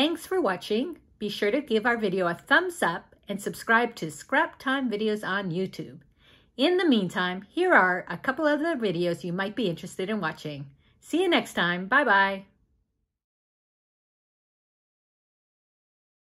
Thanks for watching. Be sure to give our video a thumbs up and subscribe to Scrap Time videos on YouTube. In the meantime, here are a couple of other videos you might be interested in watching. See you next time. Bye-bye.